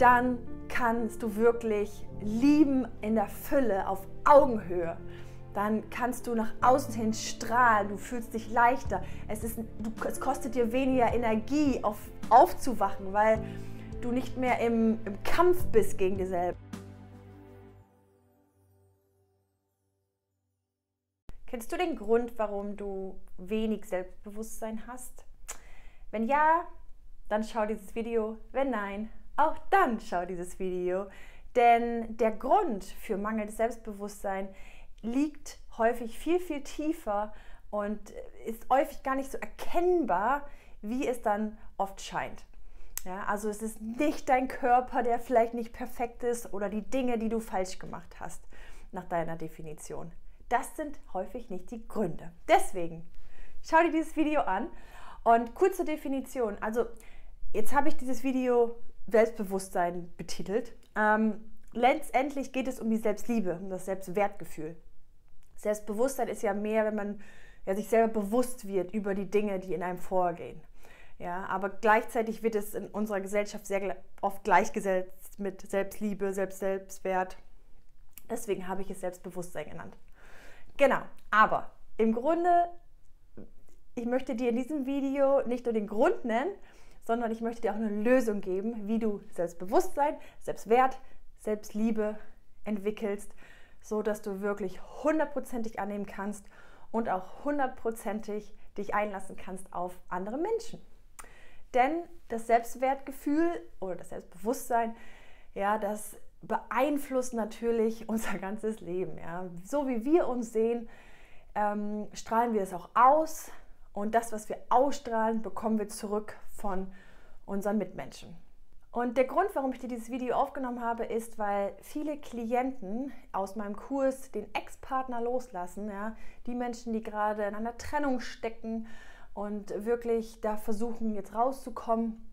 dann kannst du wirklich lieben in der Fülle, auf Augenhöhe. Dann kannst du nach außen hin strahlen, du fühlst dich leichter. Es, ist, du, es kostet dir weniger Energie, auf, aufzuwachen, weil du nicht mehr im, im Kampf bist gegen dir selbst. Kennst du den Grund, warum du wenig Selbstbewusstsein hast? Wenn ja, dann schau dieses Video. Wenn nein, auch dann schau dieses Video. Denn der Grund für mangelndes Selbstbewusstsein liegt häufig viel, viel tiefer und ist häufig gar nicht so erkennbar, wie es dann oft scheint. Ja, also es ist nicht dein Körper, der vielleicht nicht perfekt ist oder die Dinge, die du falsch gemacht hast, nach deiner Definition. Das sind häufig nicht die Gründe. Deswegen schau dir dieses Video an und kurze Definition. Also jetzt habe ich dieses Video Selbstbewusstsein betitelt. Ähm, letztendlich geht es um die Selbstliebe, um das Selbstwertgefühl. Selbstbewusstsein ist ja mehr, wenn man ja, sich selber bewusst wird über die Dinge, die in einem vorgehen. Ja, aber gleichzeitig wird es in unserer Gesellschaft sehr oft gleichgesetzt mit Selbstliebe, Selbst-Selbstwert. Deswegen habe ich es Selbstbewusstsein genannt. Genau, aber im Grunde, ich möchte dir in diesem Video nicht nur den Grund nennen, sondern ich möchte dir auch eine Lösung geben, wie du Selbstbewusstsein, Selbstwert, Selbstliebe entwickelst, so dass du wirklich hundertprozentig annehmen kannst und auch hundertprozentig dich einlassen kannst auf andere Menschen. Denn das Selbstwertgefühl oder das Selbstbewusstsein, ja, das beeinflusst natürlich unser ganzes Leben. Ja. So wie wir uns sehen, ähm, strahlen wir es auch aus und das, was wir ausstrahlen, bekommen wir zurück von unseren Mitmenschen. Und der Grund, warum ich dir dieses Video aufgenommen habe, ist, weil viele Klienten aus meinem Kurs den Ex-Partner loslassen, ja, die Menschen, die gerade in einer Trennung stecken und wirklich da versuchen, jetzt rauszukommen,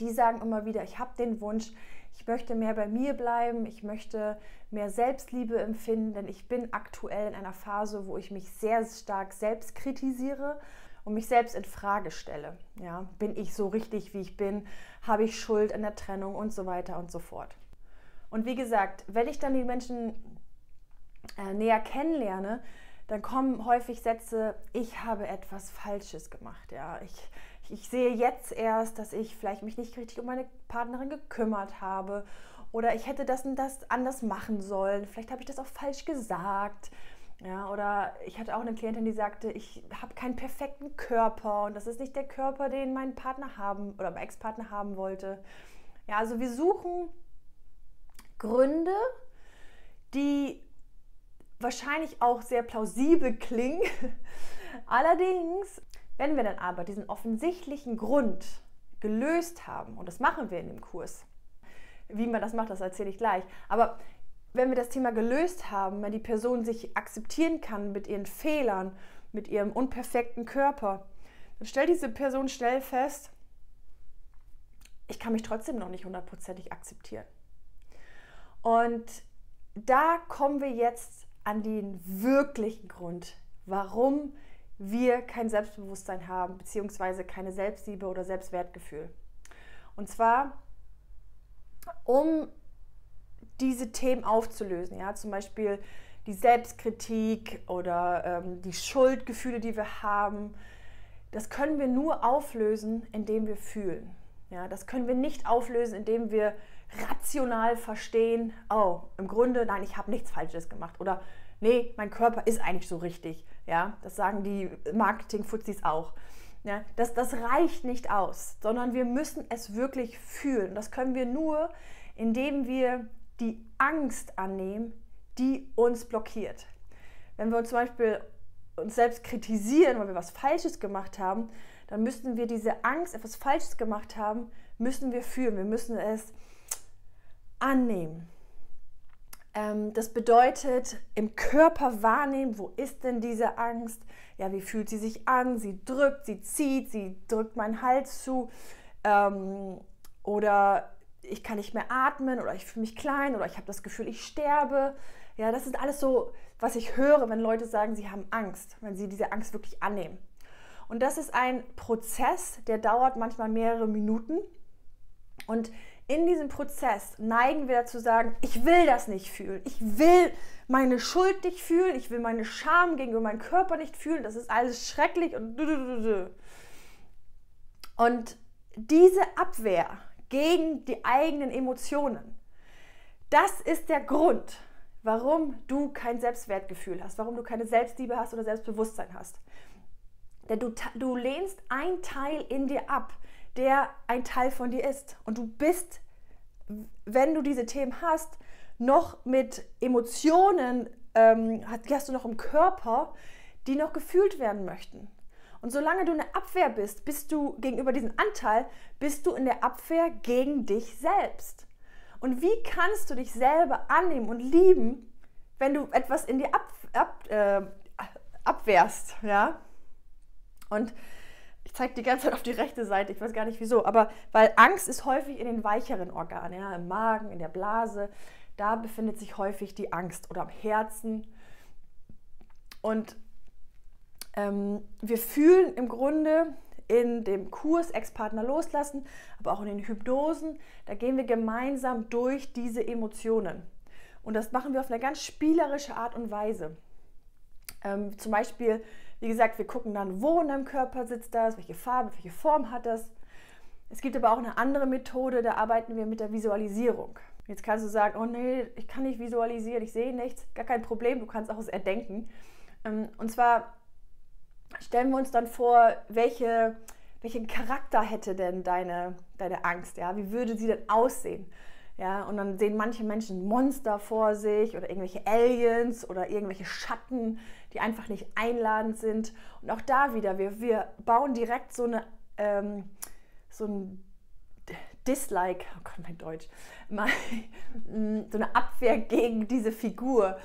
die sagen immer wieder, ich habe den Wunsch, ich möchte mehr bei mir bleiben, ich möchte mehr Selbstliebe empfinden, denn ich bin aktuell in einer Phase, wo ich mich sehr stark selbst kritisiere und mich selbst in Frage stelle. Ja, bin ich so richtig, wie ich bin? Habe ich Schuld an der Trennung und so weiter und so fort. Und wie gesagt, wenn ich dann die Menschen äh, näher kennenlerne, dann kommen häufig Sätze, ich habe etwas Falsches gemacht. Ja, ich, ich sehe jetzt erst, dass ich vielleicht mich nicht richtig um meine Partnerin gekümmert habe oder ich hätte das und das anders machen sollen. Vielleicht habe ich das auch falsch gesagt. Ja, oder ich hatte auch eine Klientin, die sagte, ich habe keinen perfekten Körper und das ist nicht der Körper, den mein Partner haben oder mein Ex-Partner haben wollte. Ja, also wir suchen Gründe, die wahrscheinlich auch sehr plausibel klingen. Allerdings wenn wir dann aber diesen offensichtlichen Grund gelöst haben, und das machen wir in dem Kurs, wie man das macht, das erzähle ich gleich, aber wenn wir das Thema gelöst haben, wenn die Person sich akzeptieren kann mit ihren Fehlern, mit ihrem unperfekten Körper, dann stellt diese Person schnell fest, ich kann mich trotzdem noch nicht hundertprozentig akzeptieren. Und da kommen wir jetzt an den wirklichen Grund, warum wir kein Selbstbewusstsein haben, beziehungsweise keine Selbstliebe oder Selbstwertgefühl. Und zwar, um diese Themen aufzulösen, ja, zum Beispiel die Selbstkritik oder ähm, die Schuldgefühle, die wir haben, das können wir nur auflösen, indem wir fühlen. Ja, das können wir nicht auflösen, indem wir rational verstehen, oh, im Grunde, nein, ich habe nichts Falsches gemacht oder nee, mein Körper ist eigentlich so richtig. Ja, das sagen die Marketing-Fuzis auch. Ja, das, das reicht nicht aus, sondern wir müssen es wirklich fühlen. Das können wir nur, indem wir die Angst annehmen, die uns blockiert. Wenn wir uns zum Beispiel uns selbst kritisieren, weil wir was Falsches gemacht haben, dann müssen wir diese Angst, etwas Falsches gemacht haben, müssen wir fühlen. Wir müssen es annehmen. Ähm, das bedeutet, im Körper wahrnehmen, wo ist denn diese Angst? Ja, wie fühlt sie sich an? Sie drückt, sie zieht, sie drückt meinen Hals zu. Ähm, oder ich kann nicht mehr atmen oder ich fühle mich klein oder ich habe das Gefühl, ich sterbe. Ja, das ist alles so, was ich höre, wenn Leute sagen, sie haben Angst, wenn sie diese Angst wirklich annehmen. Und das ist ein Prozess, der dauert manchmal mehrere Minuten. Und in diesem Prozess neigen wir dazu sagen, ich will das nicht fühlen. Ich will meine Schuld nicht fühlen. Ich will meine Scham gegenüber meinem Körper nicht fühlen. Das ist alles schrecklich und und diese Abwehr gegen die eigenen Emotionen, das ist der Grund, warum du kein Selbstwertgefühl hast, warum du keine Selbstliebe hast oder Selbstbewusstsein hast. Denn du, du lehnst ein Teil in dir ab, der ein Teil von dir ist. Und du bist, wenn du diese Themen hast, noch mit Emotionen, ähm, die hast du noch im Körper, die noch gefühlt werden möchten. Und solange du in der Abwehr bist, bist du gegenüber diesem Anteil, bist du in der Abwehr gegen dich selbst. Und wie kannst du dich selber annehmen und lieben, wenn du etwas in dir ab, ab, äh, abwehrst, ja? Und ich zeige die ganze Zeit auf die rechte Seite, ich weiß gar nicht wieso, aber weil Angst ist häufig in den weicheren Organen, ja, im Magen, in der Blase, da befindet sich häufig die Angst oder am Herzen. Und ähm, wir fühlen im Grunde in dem Kurs Ex-Partner loslassen, aber auch in den Hypnosen, da gehen wir gemeinsam durch diese Emotionen. Und das machen wir auf eine ganz spielerische Art und Weise. Ähm, zum Beispiel, wie gesagt, wir gucken dann, wo in deinem Körper sitzt das, welche Farbe, welche Form hat das. Es gibt aber auch eine andere Methode, da arbeiten wir mit der Visualisierung. Jetzt kannst du sagen, oh nee, ich kann nicht visualisieren, ich sehe nichts. Gar kein Problem, du kannst auch es erdenken. Ähm, und zwar stellen wir uns dann vor, welche, welchen Charakter hätte denn deine, deine Angst? Ja? Wie würde sie denn aussehen? Ja, und dann sehen manche Menschen Monster vor sich oder irgendwelche Aliens oder irgendwelche Schatten, die einfach nicht einladend sind. Und auch da wieder, wir, wir bauen direkt so, eine, ähm, so ein Dislike, oh Gott, mein Deutsch, so eine Abwehr gegen diese Figur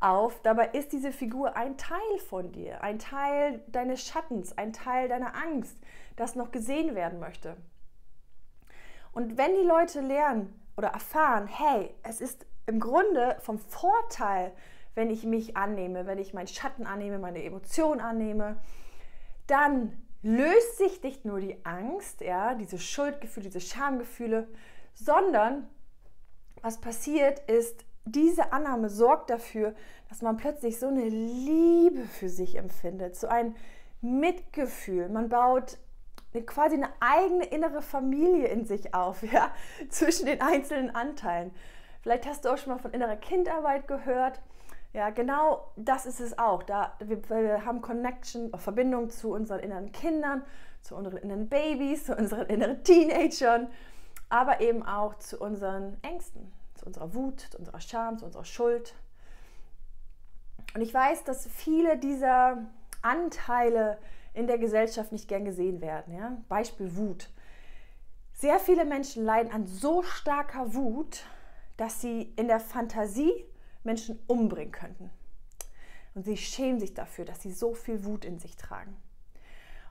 auf. Dabei ist diese Figur ein Teil von dir, ein Teil deines Schattens, ein Teil deiner Angst, das noch gesehen werden möchte. Und wenn die Leute lernen oder erfahren, hey, es ist im Grunde vom Vorteil, wenn ich mich annehme, wenn ich meinen Schatten annehme, meine Emotionen annehme, dann löst sich nicht nur die Angst, ja, diese Schuldgefühle, diese Schamgefühle, sondern was passiert ist, diese Annahme sorgt dafür, dass man plötzlich so eine Liebe für sich empfindet, so ein Mitgefühl. Man baut quasi eine eigene innere Familie in sich auf, ja, zwischen den einzelnen Anteilen. Vielleicht hast du auch schon mal von innerer Kindarbeit gehört. Ja, genau das ist es auch. Da, wir, wir haben Connection, Verbindung zu unseren inneren Kindern, zu unseren inneren Babys, zu unseren inneren Teenagern, aber eben auch zu unseren Ängsten, zu unserer Wut, zu unserer Scham, zu unserer Schuld. Und ich weiß, dass viele dieser Anteile in der Gesellschaft nicht gern gesehen werden. Ja? Beispiel Wut. Sehr viele Menschen leiden an so starker Wut, dass sie in der Fantasie Menschen umbringen könnten. Und sie schämen sich dafür, dass sie so viel Wut in sich tragen.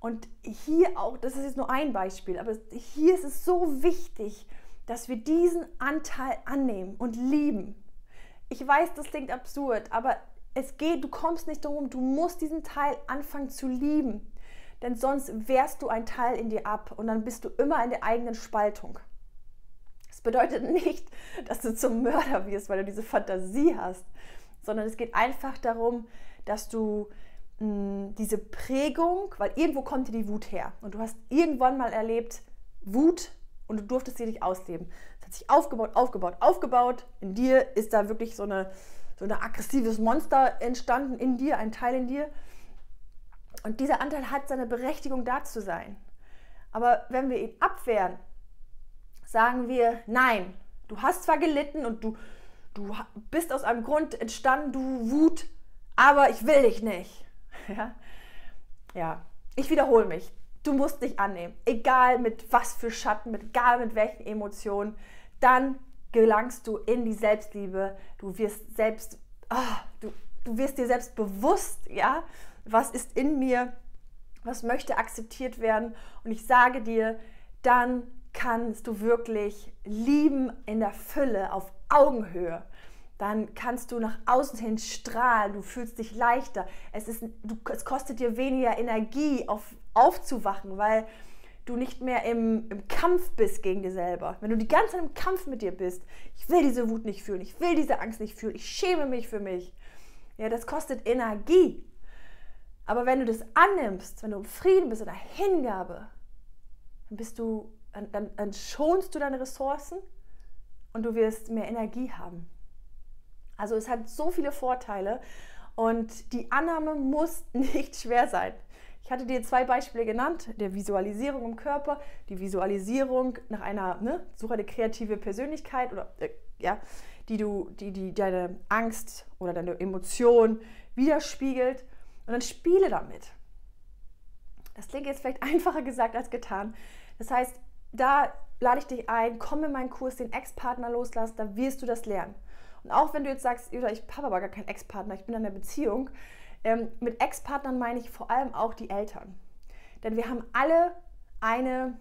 Und hier auch, das ist jetzt nur ein Beispiel, aber hier ist es so wichtig, dass wir diesen Anteil annehmen und lieben. Ich weiß, das klingt absurd, aber es geht, du kommst nicht darum, du musst diesen Teil anfangen zu lieben. Denn sonst wehrst du einen Teil in dir ab und dann bist du immer in der eigenen Spaltung. Das bedeutet nicht, dass du zum Mörder wirst, weil du diese Fantasie hast, sondern es geht einfach darum, dass du mh, hm, diese Prägung, weil irgendwo kommt dir die Wut her und du hast irgendwann mal erlebt, Wut und du durftest sie nicht ausleben. Es hat sich aufgebaut, aufgebaut, aufgebaut. In dir ist da wirklich so, eine, so ein aggressives Monster entstanden, in dir, ein Teil in dir. Und dieser Anteil hat seine Berechtigung da zu sein. Aber wenn wir ihn abwehren, sagen wir, nein, du hast zwar gelitten und du, du bist aus einem Grund entstanden, du Wut, aber ich will dich nicht. Ja, ja. ich wiederhole mich. Du musst dich annehmen, egal mit was für Schatten, mit, egal mit welchen Emotionen, dann gelangst du in die Selbstliebe. Du wirst selbst, oh, du, du wirst dir selbst bewusst, ja, was ist in mir, was möchte akzeptiert werden. Und ich sage dir, dann kannst du wirklich lieben in der Fülle, auf Augenhöhe. Dann kannst du nach außen hin strahlen, du fühlst dich leichter. Es, ist, du, es kostet dir weniger Energie, auf, aufzuwachen, weil du nicht mehr im, im Kampf bist gegen dir selber, wenn du die ganze Zeit im Kampf mit dir bist, ich will diese Wut nicht fühlen, ich will diese Angst nicht fühlen, ich schäme mich für mich, ja, das kostet Energie. Aber wenn du das annimmst, wenn du im Frieden bist oder Hingabe, dann bist du, dann, dann schonst du deine Ressourcen und du wirst mehr Energie haben. Also es hat so viele Vorteile und die Annahme muss nicht schwer sein. Ich hatte dir zwei Beispiele genannt, der Visualisierung im Körper, die Visualisierung nach einer, ne, suche eine kreative Persönlichkeit oder äh, ja, die du, die, die deine Angst oder deine Emotion widerspiegelt und dann spiele damit. Das klingt jetzt vielleicht einfacher gesagt als getan. Das heißt, da lade ich dich ein, komm in meinen Kurs, den Ex-Partner loslassen, da wirst du das lernen. Und auch wenn du jetzt sagst, ich habe aber gar keinen Ex-Partner, ich bin in einer Beziehung, ähm, mit Ex-Partnern meine ich vor allem auch die Eltern. Denn wir haben alle eine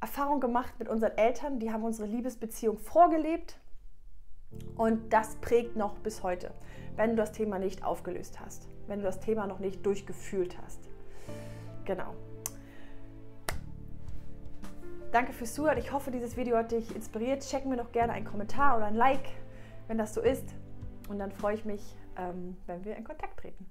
Erfahrung gemacht mit unseren Eltern, die haben unsere Liebesbeziehung vorgelebt und das prägt noch bis heute, wenn du das Thema nicht aufgelöst hast, wenn du das Thema noch nicht durchgefühlt hast. Genau. Danke fürs Zuhören. Ich hoffe, dieses Video hat dich inspiriert. Check mir doch gerne einen Kommentar oder ein Like, wenn das so ist. Und dann freue ich mich, ähm, wenn wir in Kontakt treten.